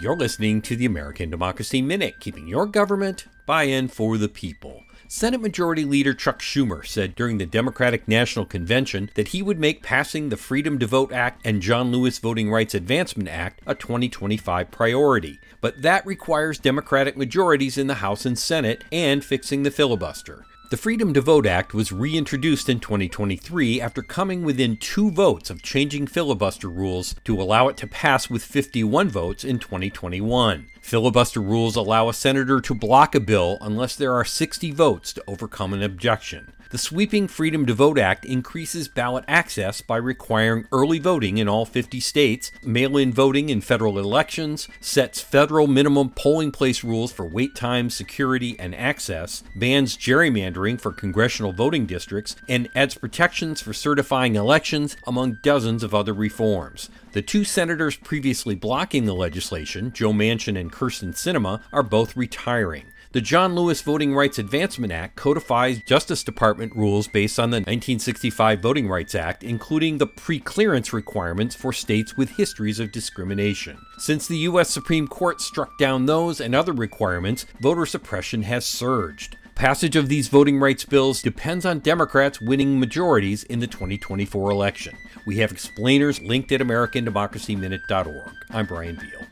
You're listening to the American Democracy Minute, keeping your government by and for the people. Senate Majority Leader Chuck Schumer said during the Democratic National Convention that he would make passing the Freedom to Vote Act and John Lewis Voting Rights Advancement Act a 2025 priority. But that requires Democratic majorities in the House and Senate and fixing the filibuster. The Freedom to Vote Act was reintroduced in 2023 after coming within two votes of changing filibuster rules to allow it to pass with 51 votes in 2021. Filibuster rules allow a senator to block a bill unless there are 60 votes to overcome an objection. The sweeping Freedom to Vote Act increases ballot access by requiring early voting in all 50 states, mail in voting in federal elections, sets federal minimum polling place rules for wait times, security, and access, bans gerrymandering for congressional voting districts, and adds protections for certifying elections, among dozens of other reforms. The two senators previously blocking the legislation, Joe Manchin and Kyrsten Sinema, are both retiring. The John Lewis Voting Rights Advancement Act codifies Justice Department rules based on the 1965 Voting Rights Act, including the pre-clearance requirements for states with histories of discrimination. Since the U.S. Supreme Court struck down those and other requirements, voter suppression has surged. Passage of these voting rights bills depends on Democrats winning majorities in the 2024 election. We have explainers linked at AmericanDemocracyMinute.org. I'm Brian Beihl.